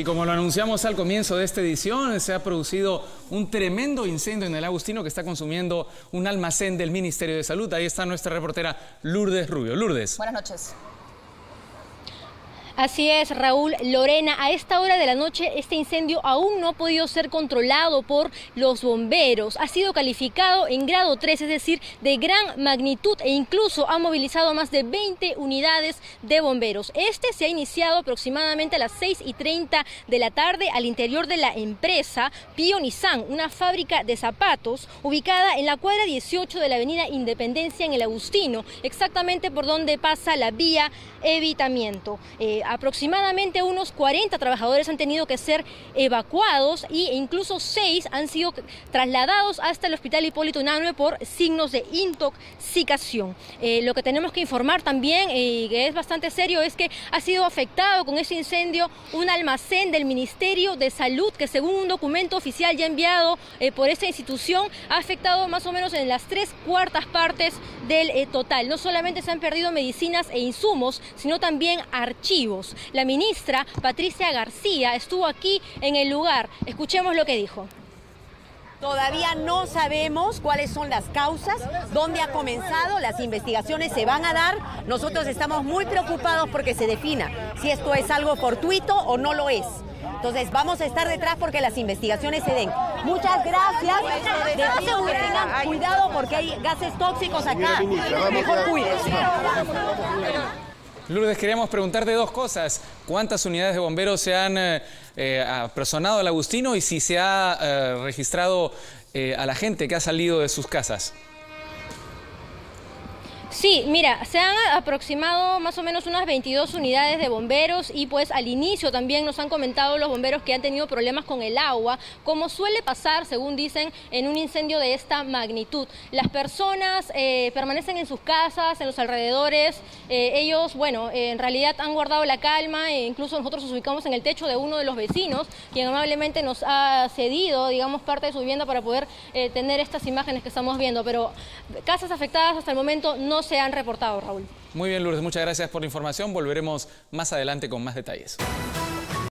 Y como lo anunciamos al comienzo de esta edición, se ha producido un tremendo incendio en el Agustino que está consumiendo un almacén del Ministerio de Salud. Ahí está nuestra reportera Lourdes Rubio. Lourdes. Buenas noches. Así es, Raúl Lorena. A esta hora de la noche este incendio aún no ha podido ser controlado por los bomberos. Ha sido calificado en grado 3, es decir, de gran magnitud e incluso ha movilizado más de 20 unidades de bomberos. Este se ha iniciado aproximadamente a las 6 y 30 de la tarde al interior de la empresa Pio Nissan, una fábrica de zapatos ubicada en la cuadra 18 de la avenida Independencia en el Agustino, exactamente por donde pasa la vía evitamiento. Eh, aproximadamente unos 40 trabajadores han tenido que ser evacuados e incluso 6 han sido trasladados hasta el Hospital Hipólito Unanue por signos de intoxicación. Eh, lo que tenemos que informar también, y que es bastante serio, es que ha sido afectado con ese incendio un almacén del Ministerio de Salud que según un documento oficial ya enviado eh, por esta institución ha afectado más o menos en las tres cuartas partes del eh, total. No solamente se han perdido medicinas e insumos, sino también archivos. La ministra Patricia García estuvo aquí en el lugar. Escuchemos lo que dijo. Todavía no sabemos cuáles son las causas, dónde ha comenzado, las investigaciones se van a dar. Nosotros estamos muy preocupados porque se defina si esto es algo fortuito o no lo es. Entonces vamos a estar detrás porque las investigaciones se den. Muchas gracias. tengan cuidado porque hay gases tóxicos acá. Mejor cuídense. Lourdes, queríamos preguntarte dos cosas. ¿Cuántas unidades de bomberos se han eh, eh, apersonado al Agustino y si se ha eh, registrado a la gente que ha salido de sus casas? Sí, mira, se han aproximado más o menos unas 22 unidades de bomberos y pues al inicio también nos han comentado los bomberos que han tenido problemas con el agua, como suele pasar, según dicen, en un incendio de esta magnitud. Las personas eh, permanecen en sus casas, en los alrededores, eh, ellos, bueno, en realidad han guardado la calma, e incluso nosotros nos ubicamos en el techo de uno de los vecinos, quien amablemente nos ha cedido, digamos, parte de su vivienda para poder eh, tener estas imágenes que estamos viendo, pero casas afectadas hasta el momento se han reportado, Raúl. Muy bien, Lourdes, muchas gracias por la información. Volveremos más adelante con más detalles.